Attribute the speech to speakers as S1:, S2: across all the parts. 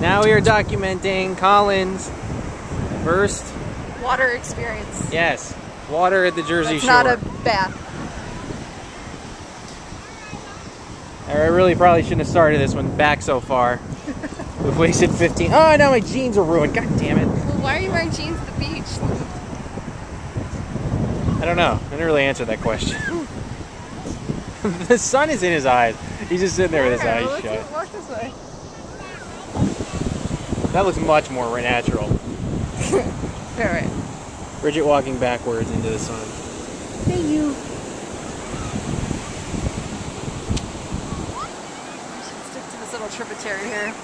S1: Now we are documenting Colin's first,
S2: Water experience.
S1: yes, water at the Jersey
S2: It's
S1: Shore.
S2: not a bath.
S1: I really probably shouldn't have started this one back so far. We've wasted 15. Oh, now my jeans are ruined. God damn it.
S2: Well, why are you wearing jeans at the beach?
S1: I don't know. I didn't really answer that question. the sun is in his eyes. He's just sitting there with his eyes shut.
S2: Walk this way.
S1: That looks much more natural.
S2: All right.
S1: Bridget walking backwards into the sun.
S2: Hey, you. Stick to this little tributary here.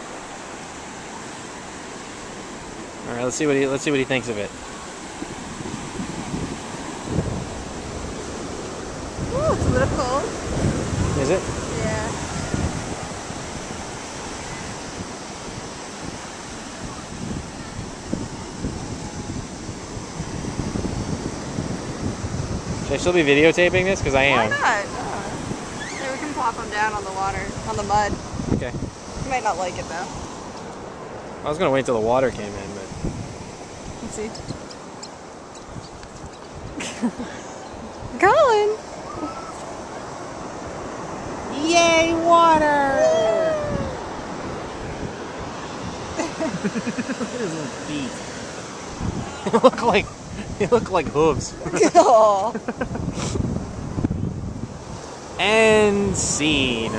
S1: All right, let's see what he let's see what he thinks of it.
S2: Ooh, it's a little cold.
S1: Is it?
S2: Yeah.
S1: Should I still be videotaping this? Because I am.
S2: Why
S1: am.
S2: not? Uh, yeah, we can plop them down on the water, on the mud.
S1: Okay.
S2: You might not like it though.
S1: I was gonna wait till the water came in, but
S2: Let's see. Colin!
S1: yay, water! Look at his little feet. Look like they look like hooves. And scene.